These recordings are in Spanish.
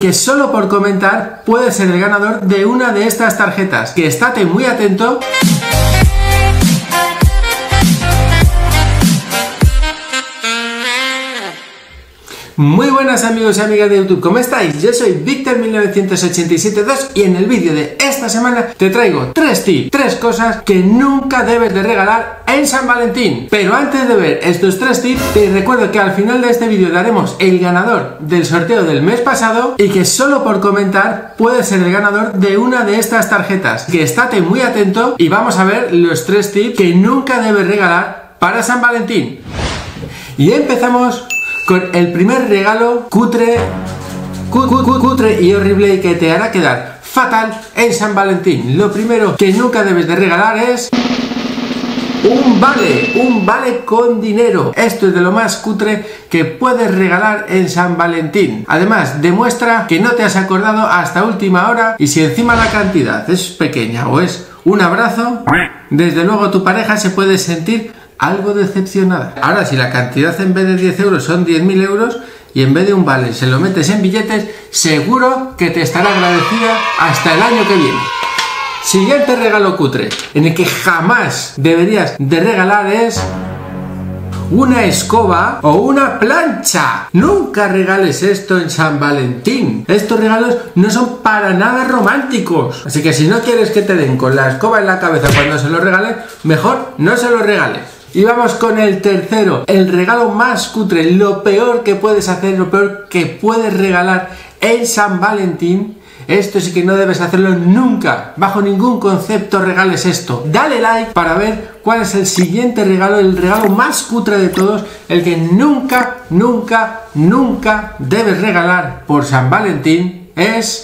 que solo por comentar puede ser el ganador de una de estas tarjetas. Que estate muy atento. Muy buenas amigos y amigas de YouTube, ¿cómo estáis? Yo soy Víctor1987.2 y en el vídeo de esta semana te traigo tres tips, tres cosas que nunca debes de regalar en San Valentín. Pero antes de ver estos tres tips, te recuerdo que al final de este vídeo daremos el ganador del sorteo del mes pasado y que solo por comentar puede ser el ganador de una de estas tarjetas. Que estate muy atento y vamos a ver los tres tips que nunca debes regalar para San Valentín. Y empezamos con el primer regalo cutre, cutre y horrible que te hará quedar fatal en San Valentín. Lo primero que nunca debes de regalar es un vale, un vale con dinero. Esto es de lo más cutre que puedes regalar en San Valentín. Además, demuestra que no te has acordado hasta última hora y si encima la cantidad es pequeña o es un abrazo, desde luego tu pareja se puede sentir algo decepcionada. Ahora, si la cantidad en vez de 10 euros son 10.000 euros y en vez de un vale se lo metes en billetes, seguro que te estará agradecida hasta el año que viene. Siguiente regalo cutre, en el que jamás deberías de regalar es una escoba o una plancha. Nunca regales esto en San Valentín. Estos regalos no son para nada románticos. Así que si no quieres que te den con la escoba en la cabeza cuando se lo regales, mejor no se lo regales. Y vamos con el tercero, el regalo más cutre, lo peor que puedes hacer, lo peor que puedes regalar en San Valentín. Esto sí que no debes hacerlo nunca, bajo ningún concepto regales esto. Dale like para ver cuál es el siguiente regalo, el regalo más cutre de todos, el que nunca, nunca, nunca debes regalar por San Valentín es...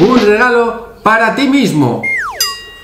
Un regalo para ti mismo.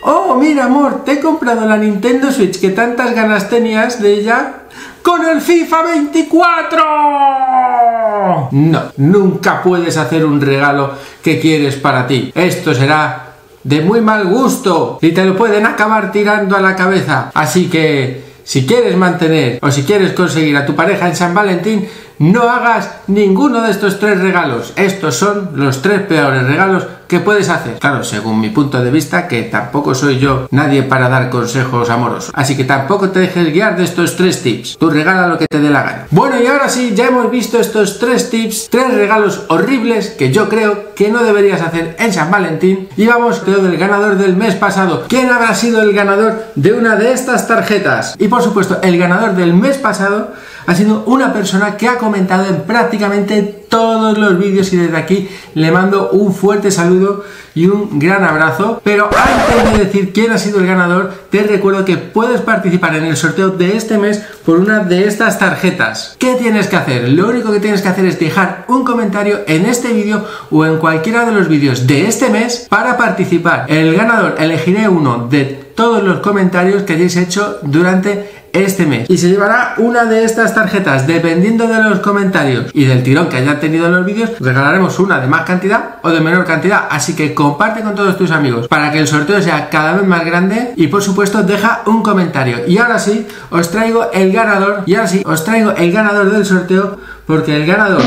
Oh, mira amor, te he comprado la Nintendo Switch que tantas ganas tenías de ella con el FIFA 24. No, nunca puedes hacer un regalo que quieres para ti. Esto será de muy mal gusto y te lo pueden acabar tirando a la cabeza. Así que si quieres mantener o si quieres conseguir a tu pareja en San Valentín, no hagas ninguno de estos tres regalos. Estos son los tres peores regalos que puedes hacer. Claro, según mi punto de vista, que tampoco soy yo nadie para dar consejos amorosos. Así que tampoco te dejes guiar de estos tres tips. Tú regala lo que te dé la gana. Bueno, y ahora sí, ya hemos visto estos tres tips, tres regalos horribles que yo creo que no deberías hacer en San Valentín. Y vamos creo del ganador del mes pasado. ¿Quién habrá sido el ganador de una de estas tarjetas? Y por supuesto, el ganador del mes pasado ha sido una persona que ha comentado en prácticamente todos los vídeos y desde aquí le mando un fuerte saludo y un gran abrazo. Pero antes de decir quién ha sido el ganador, te recuerdo que puedes participar en el sorteo de este mes por una de estas tarjetas. ¿Qué tienes que hacer? Lo único que tienes que hacer es dejar un comentario en este vídeo o en cualquiera de los vídeos de este mes para participar. El ganador elegiré uno de todos los comentarios que hayáis hecho durante este mes. Y se llevará una de estas tarjetas. Dependiendo de los comentarios y del tirón que haya tenido en los vídeos regalaremos una de más cantidad o de menor cantidad. Así que comparte con todos tus amigos para que el sorteo sea cada vez más grande. Y por supuesto deja un comentario. Y ahora sí os traigo el ganador. Y ahora sí os traigo el ganador del sorteo porque el ganador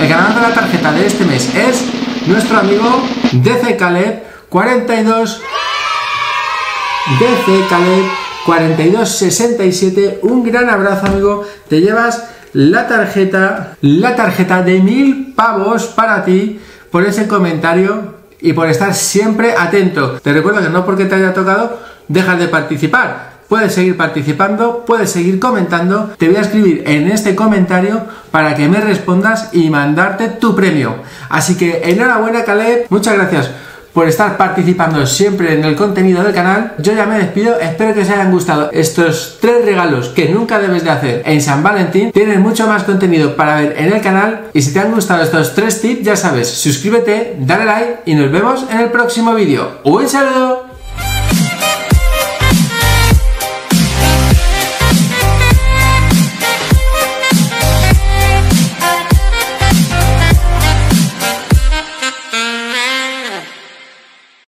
el ganador de la tarjeta de este mes es nuestro amigo DC Caleb 42 DC Caleb 4267. Un gran abrazo, amigo. Te llevas la tarjeta, la tarjeta de mil pavos para ti por ese comentario y por estar siempre atento. Te recuerdo que no porque te haya tocado dejas de participar. Puedes seguir participando, puedes seguir comentando. Te voy a escribir en este comentario para que me respondas y mandarte tu premio. Así que enhorabuena, Caleb. Muchas gracias por estar participando siempre en el contenido del canal. Yo ya me despido, espero que os hayan gustado estos tres regalos que nunca debes de hacer en San Valentín. Tienen mucho más contenido para ver en el canal y si te han gustado estos tres tips ya sabes, suscríbete, dale like y nos vemos en el próximo vídeo. ¡Un saludo!